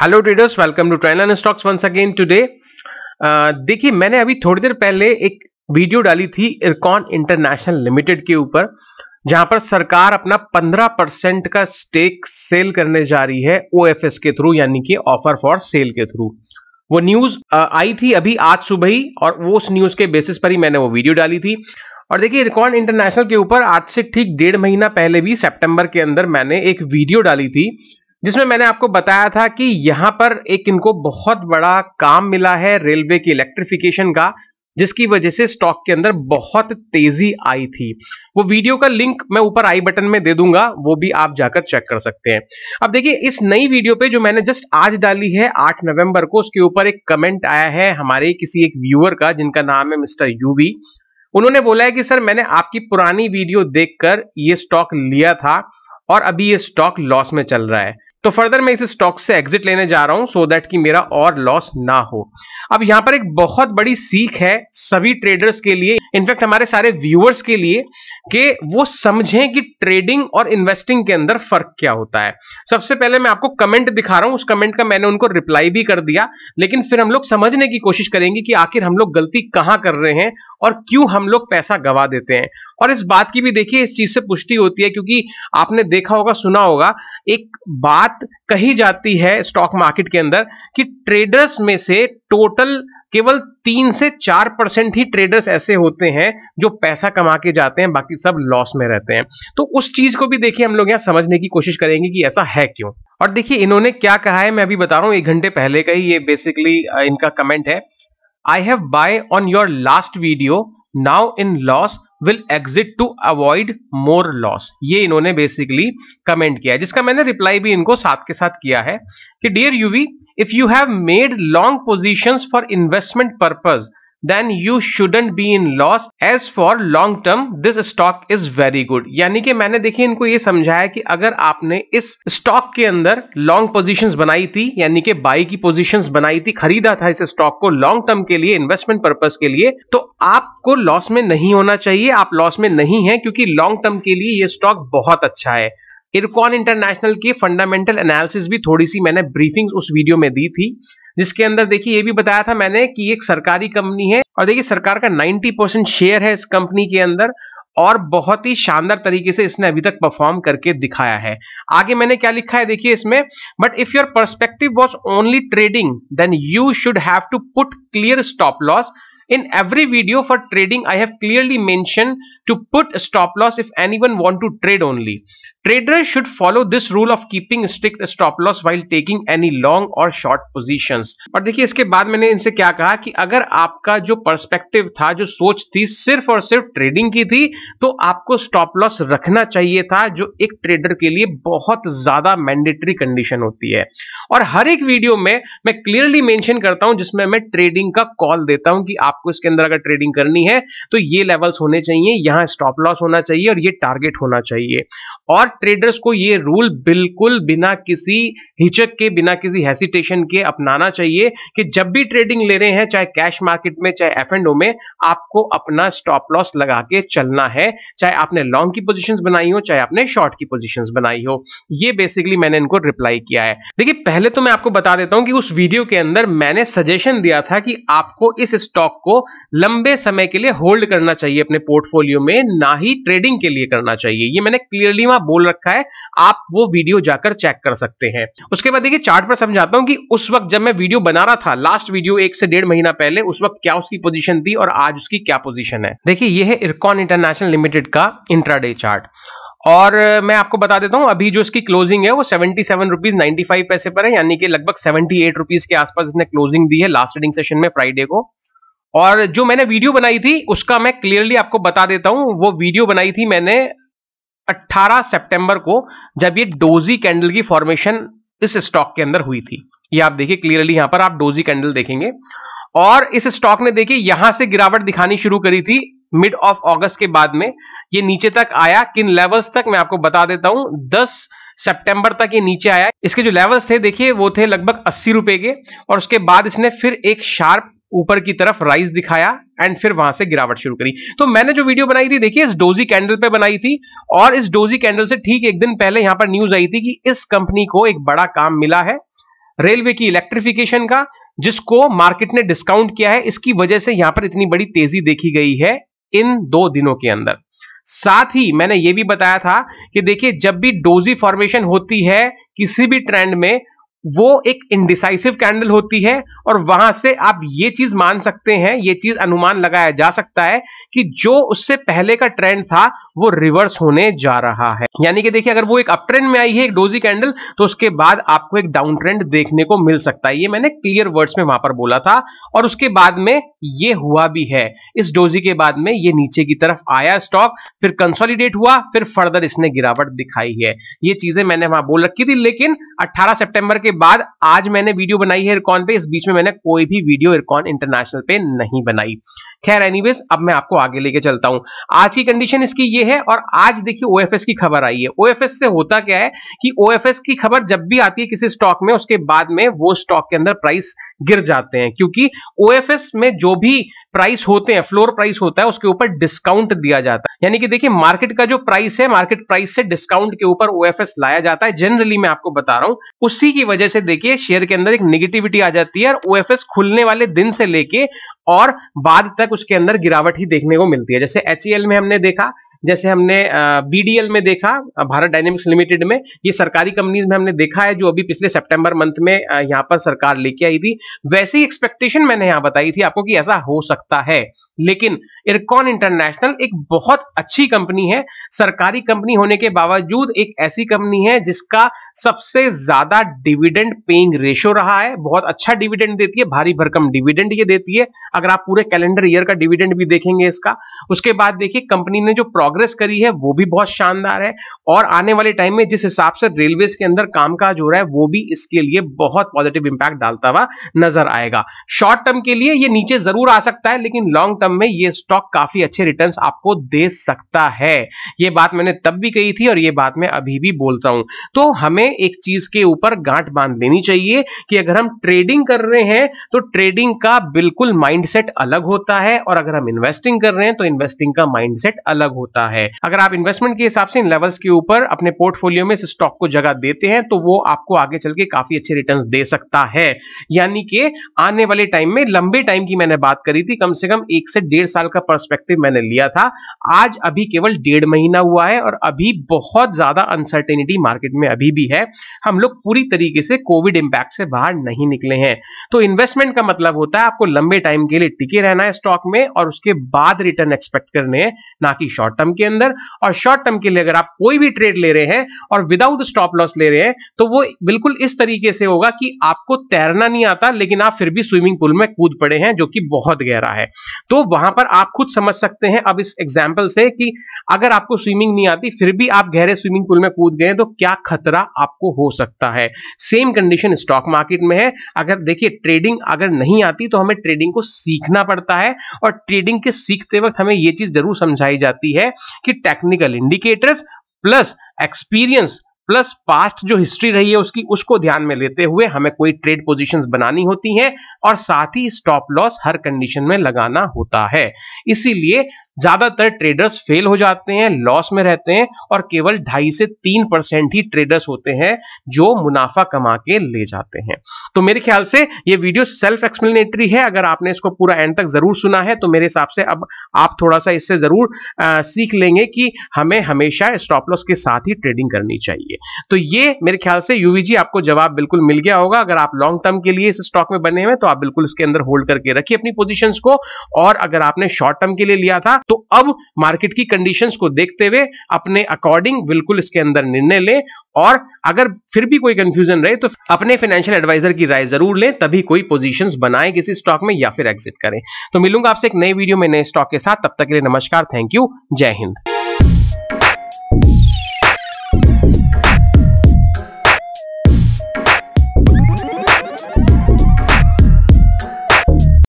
Hello traders welcome to train stocks once again today देखिए, मैंने अभी थोड़ी देर पहले एक वीडियो डाली थी इरकॉन इंटरनेशनल लिमिटेड के ऊपर, जहाँ पर सरकार अपना 15 परसेंट का स्टेक सेल करने जा रही है ओएफएस के थ्रू यानी कि ऑफ़र फॉर सेल के थ्रू वो न्यूज़ आई थी अभी आज सुबह ही, और वो उस न्यूज़ के बेसिस पर ही मैंने वो वीडियो डाली थी। और देखिए इरकॉन इंटरनेशनल के ऊपर आज से ठीक डेढ़ महीना पहले भी सितंबर के अंदर मैंने एक वीडियो डाली थी जिसमें मैंने आपको बताया था कि यहाँ पर एक इनको बहुत बड़ा काम मिला है रेलवे की इलेक्ट्रिफिकेशन का, जिसकी वजह से स्टॉक के अंदर बहुत तेज़ी आई थी। वो वीडियो का लिंक मैं ऊपर आई बटन में दे दूँगा, वो भी आप जाकर चेक कर सकते हैं। अब देखिए, इस नई वीडियो पे जो मैंने जस्ट आज डाली है 8 नवंबर को, उसके ऊपर एक कमेंट आया है हमारे किसी एक व्यूअर का, जिनका नाम है मिस्टर यूवी। उन्होंने बोला है कि, सर, मैंने आपकी पुरानी वीडियो देखकर ये स्टॉक लिया था और अभी ये स्टॉक लॉस में चल रहा है। तो फर्दर मैं इस स्टॉक से एग्जिट लेने जा रहा हूँ सो so दैट कि मेरा और लॉस ना हो। अब यहाँ पर एक बहुत बड़ी सीख है सभी ट्रेडर्स के लिए इनफैक्ट हमारे सारे व्यूअर्स के लिए, कि वो समझें कि ट्रेडिंग और इन्वेस्टिंग के अंदर फ़र्क क्या होता है। सबसे पहले मैं आपको कमेंट दिखा रहा हूँ, उस कमेंट का मैंने उनको रिप्लाई भी कर दिया, लेकिन फिर हम लोग समझने की कोशिश करेंगे कि आखिर हम लोग गलती कहाँ कर रहे हैं और क्यों हम लोग पैसा गवा देते हैं। और इस बात की भी देखिए, इस चीज़ से पुष्टि होती है, क्योंकि आपने देखा होगा, सुना होगा, एक बात कही जाती है स्टॉक मार्केट के अंदर कि ट्रेडर्स में से टोटल केवल तीन से चार परसेंट ही ट्रेडर्स ऐसे होते हैं जो पैसा कमा के जाते हैं, बाकी सब लॉस में रहते हैं। तो उस चीज़ को भी देखिए हम लोग यहाँ समझने की कोशिश करेंगे कि ऐसा है क्यों। और देखिए इन्होंने क्या कहा है, मैं अभी बता रहा हूँ, एक घंटे पहले का ही ये बेसिकली इनका कमेंट है। I have buy on your last video now in loss will exit to avoid more loss ये इन्होंने बेसिकली कमेंट किया है, जिसका मैंने रिप्लाई भी इनको साथ के साथ किया है कि dear Yuvi if you have made long position for investment purpose then you shouldn't be in loss as for long term this stock is very good यानी कि मैंने देखिए इनको ये समझाया कि अगर आपने इस स्टॉक के अंदर लॉन्ग पोजीशंस बनाई थी, यानी कि बाई की पोजीशंस बनाई थी, खरीदा था इस स्टॉक को लॉन्ग टर्म के लिए इन्वेस्टमेंट पर्पज के लिए तो आपको लॉस में नहीं होना चाहिए। आप लॉस में नहीं है क्योंकि लॉन्ग टर्म के लिए ये स्टॉक बहुत अच्छा है। इरकॉन इंटरनेशनल की फंडामेंटल एनालिसिस भी थोड़ी सी मैंने ब्रीफिंग उस वीडियो में दी थी। जिसके अंदर देखिए ये भी बताया था मैंने कि एक सरकारी कंपनी है और देखिए सरकार का 90 परसेंट शेयर है इस कंपनी के अंदर और बहुत ही शानदार तरीके से इसने अभी तक परफॉर्म करके दिखाया है आगे मैंने क्या लिखा है देखिए इसमें but if your perspective was only trading then you should have to put clear stop loss In every video for trading, I have clearly mentioned to put stop loss if anyone want to trade only. Traders should follow this rule of keeping strict stop loss while taking any long or short positions. और देखिए, इसके बाद मैंने इनसे क्या कहा कि अगर आपका जो पर्सपेक्टिव था, जो सोच थी सिर्फ़ और सिर्फ़ ट्रेडिंग की थी तो आपको स्टॉप लॉस रखना चाहिए था, जो एक ट्रेडर के लिए बहुत ज़्यादा मैंडेटरी कंडीशन होती है और हर एक वीडियो में मैं क्लियरली मेंशन करता हूँ, जिसमें मैं ट्रेडिंग का कॉल देता हूँ कि आपको इसके अंदर अगर ट्रेडिंग करनी है तो ये लेवल्स होने चाहिए, यहाँ स्टॉप लॉस होना चाहिए और ये टारगेट होना चाहिए और ट्रेडर्स को ये रूल बिल्कुल बिना किसी हिचक के, बिना किसी हेसिटेशन के अपनाना चाहिए कि जब भी ट्रेडिंग ले रहे हैं, चाहे कैश मार्केट में, चाहे एफ़ एंड ओ में, आपको अपना स्टॉप लॉस लगा के चलना है। चाहे आपने लॉन्ग की पोजिशन बनाई हो, चाहे आपने शॉर्ट की पोजिशन बनाई हो। ये बेसिकली मैंने इनको रिप्लाई किया है। देखिए, पहले तो मैं आपको बता देता हूँ कि उस वीडियो के अंदर मैंने सजेशन दिया था कि आपको इस स्टॉक को लंबे समय के लिए होल्ड करना चाहिए, अपने पोर्टफोलियो में, ना ही ट्रेडिंग के लिए करना चाहिए। ये मैंने क्लियरली वहाँ बोल रखा है, आप वो वीडियो जाकर चेक कर सकते हैं। उसके बाद देखिए चार्ट पर समझाता हूँ कि उस वक्त जब मैं वीडियो बना रहा था लास्ट वीडियो एक से डेढ़ महीना पहले, उस वक्त क्या उसकी पोजीशन थी और आज उसकी क्या पोजीशन है। देखिए, ये है इरकॉन इंटरनेशनल लिमिटेड का इंट्राडे चार्ट और मैं आपको बता देता हूँ, अभी जो इसकी क्लोजिंग है, वो seventy seven rupees ninety five पैसे पर है, यानी कि लगभग सेवेंटी एट रुपीज़ के आसपास इसने क्लोजिंग दी है लास्ट रीडिंग सेशन में फ्राइडे को। और जो मैंने वीडियो बनाई थी, उसका मैं क्लियरली आपको बता देता हूँ, वो वीडियो बनाई थी मैंने 18 सितंबर को जब ये डोजी कैंडल की फॉर्मेशन इस स्टॉक के अंदर हुई थी। ये आप देखिए क्लियरली यहाँ पर आप डोजी कैंडल देखेंगे। और इस स्टॉक ने देखिए यहाँ से गिरावट दिखानी शुरू करी थी मिड ऑफ़ अगस्त के बाद में। ये नीचे तक आया, किन लेवल्स तक मैं आपको बता देता हूँ। 10 सितंबर तक ये नीचे आया। इसके जो लेवल्स थे, देखिए वो थे लगभग अस्सी रुपए के। और उसके बाद इसने फिर एक शार्प ऊपर की तरफ़ राइज दिखाया एंड फिर वहाँ से गिरावट शुरू करी। तो मैंने जो वीडियो बनाई थी, देखिए, इस डोजी कैंडल पे बनाई थी और इस डोजी कैंडल से ठीक एक दिन पहले यहाँ पर न्यूज़ आई थी कि इस कंपनी को एक बड़ा काम मिला है रेलवे की इलेक्ट्रिफिकेशन का, जिसको मार्केट ने डिस्काउंट किया है। इसकी वजह से यहाँ पर इतनी बड़ी तेज़ी देखी गई है इन दो दिनों के अंदर। साथ ही मैंने यह भी बताया था कि देखिए, जब भी डोजी फॉर्मेशन होती है किसी भी ट्रेंड में वो एक इंडिसाइसिव कैंडल होती है और वहाँ से आप ये चीज़ मान सकते हैं, ये चीज़ अनुमान लगाया जा सकता है कि जो उससे पहले का ट्रेंड था, वो रिवर्स होने जा रहा है। यानी कि देखिए, अगर वो एक अप ट्रेंड में आई है, एक डोजी कैंडल तो उसके बाद आपको एक डाउन ट्रेंड देखने को मिल सकता है। ये मैंने क्लियर वर्ड्स में वहाँ पर बोला था और उसके बाद में ये हुआ भी है। इस डोजी के बाद में ये नीचे की तरफ़ आया स्टॉक फिर कंसोलिडेट हुआ, फिर फर्दर इसने गिरावट दिखाई है। ये चीज़ें मैंने वहाँ बोल रखी थी, लेकिन 18 सितंबर के बाद आज मैंने वीडियो बनाई है इरकॉन पे। इस बीच में मैंने कोई भी वीडियो इरकॉन इंटरनेशनल पे नहीं बनाई। खैर एनीवेज अब मैं आपको आगे लेके चलता हूँ। आज की कंडीशन इसकी ये है और आज देखिए ओएफएस की खबर आई है। ओएफएस से होता क्या है कि ओएफएस की खबर जब भी आती है किसी स्टॉक में, उसके बाद में वो स्टॉक के अंदर प्राइस गिर जाते हैं। क्योंकि ओएफएस में जो भी प्राइस होते हैं फ्लोर प्राइस होता है, उसके ऊपर डिस्काउंट दिया जाता है। यानी कि देखिए मार्केट का जो प्राइस है मार्केट प्राइस से डिस्काउंट के ऊपर ओएफएस लाया जाता है। जनरली मैं आपको बता रहा हूँ, उसी की वजह से देखिए शेयर के अंदर एक निगेटिविटी आ जाती है और ओएफएस खुलने वाले दिन से लेके और बाद तक उसके अंदर गिरावट ही देखने को मिलती है। जैसे एच में हमने देखा, जैसे हमने बीडीएल में देखा भारत डायनेमिक्स लिमिटेड में, ये सरकारी कंपनीज़ में हमने देखा है, जो अभी पिछले सितंबर मंथ में यहाँ पर सरकार लेके आई थी। वैसे ही एक्सपेक्टेशन मैंने यहाँ बताई थी आपको कि ऐसा हो सकता है। लेकिन इरकॉन इंटरनेशनल एक बहुत अच्छी कंपनी है। सरकारी कंपनी होने के बावजूद एक ऐसी कंपनी है, जिसका सबसे ज़्यादा डिविडेंड पेइंग रेशो रहा है। बहुत अच्छा डिविडेंड देती है, भारी भरकम डिविडेंड ये देती है। अगर आप पूरे कैलेंडर ईयर का डिविडेंड भी देखेंगे इसका, उसके बाद देखिए कंपनी ने जो प्रोग्रेस करी है, वो भी बहुत शानदार है और आने वाले टाइम में जिस हिसाब से रेलवे के अंदर कामकाज हो रहा है, वो भी इसके लिए बहुत पॉजिटिव इंपैक्ट डालता हुआ नज़र आएगा। शॉर्ट टर्म के लिए ये नीचे ज़रूर आ सकता है, लेकिन लॉन्ग टर्म में ये स्टॉक काफ़ी अच्छे रिटर्न्स आपको दे सकता है। ये बात मैंने तब भी कही थी और ये बात मैं अभी भी बोलता हूँ। तो हमें एक चीज़ के ऊपर गांठ बाँध लेनी चाहिए कि अगर हम ट्रेडिंग कर रहे हैं तो ट्रेडिंग का बिल्कुल माइंडसेट अलग होता है और अगर हम इन्वेस्टिंग कर रहे हैं तो इन्वेस्टिंग का माइंडसेट अलग होता है। अगर आप इन्वेस्टमेंट के हिसाब से इन लेवल्स के ऊपर अपने पोर्टफोलियो में स्टॉक को जगह देते हैं तो वो आपको आगे चल के काफ़ी अच्छे रिटर्न्स दे सकता है। यानी कि आने वाले टाइम में लंबे टाइम की मैंने बात करी थी, कम से कम एक से डेढ़ साल का परस्पेक्टिव मैंने लिया था। आज अभी केवल डेढ़ महीना हुआ है और अभी बहुत ज़्यादा अनसर्टेनिटी मार्केट में अभी भी है। हम लोग पूरी तरीके से कोविड इंपैक्ट से बाहर नहीं निकले हैं। तो इन्वेस्टमेंट का मतलब होता है आपको लंबे टाइम के लिए टिके रहना है स्टॉक में और उसके बाद रिटर्न एक्सपेक्ट करने हैं, ना कि शॉर्ट टर्म के अंदर। और शॉर्ट टर्म के लिए अगर आप कोई भी ट्रेड ले रहे हैं और विदाउट स्टॉप लॉस ले रहे हैं तो वो बिल्कुल इस तरीके से होगा कि आपको तैरना नहीं आता, लेकिन आप फिर भी स्विमिंग पूल में कूद पड़े हैं, जो कि बहुत गहरा है। तो वहाँ पर आप खुद समझ सकते हैं अब इस एग्ज़ाम्पल से कि अगर आपको स्विमिंग नहीं आती, फिर भी आप गहरे स्विमिंग पूल में कूद गए तो क्या खतरा आपको हो सकता है? सेम कंडीशन स्टॉक मार्केट में है। अगर देखिए ट्रेडिंग अगर नहीं आती तो हमें ट्रेडिंग को सीखना पड़ता है और ट्रेडिंग के सीखते वक्त हमें यह चीज़ ज़रूर समझाई जाती है कि technical indicators plus experience plus past जो हिस्ट्री रही है उसकी, उसको ध्यान में लेते हुए हमें कोई ट्रेड पोजीशंस बनानी होती हैं और साथ ही स्टॉप लॉस हर कंडीशन में लगाना होता है। इसीलिए ज़्यादातर ट्रेडर्स फेल हो जाते हैं लॉस में रहते हैं और केवल ढाई से तीन परसेंट ही ट्रेडर्स होते हैं जो मुनाफा कमा के ले जाते हैं। तो मेरे ख्याल से ये वीडियो सेल्फ एक्सप्लेनेटरी है। अगर आपने इसको पूरा एंड तक ज़रूर सुना है तो मेरे हिसाब से अब आप थोड़ा सा इससे ज़रूर आ, सीख लेंगे कि हमें हमेशा स्टॉप लॉस के साथ ही ट्रेडिंग करनी चाहिए। तो ये मेरे ख्याल से यूवीजी आपको जवाब बिल्कुल मिल गया होगा। अगर आप लॉन्ग टर्म के लिए इस स्टॉक में बने हुए तो आप बिल्कुल इसके अंदर होल्ड करके रखिए अपनी पोजिशन को। और अगर आपने शॉर्ट टर्म के लिए लिया था तो अब मार्केट की कंडीशंस को देखते हुए अपने अकॉर्डिंग बिल्कुल इसके अंदर निर्णय लें और अगर फिर भी कोई कंफ्यूजन रहे तो अपने फाइनेंशियल एडवाइजर की राय ज़रूर लें, तभी कोई पोजीशंस बनाएँ किसी स्टॉक में या फिर एग्जिट करें। तो मिलूँगा आपसे एक नई वीडियो में नए स्टॉक के साथ, तब तक के लिए नमस्कार थैंक यू जय हिंद।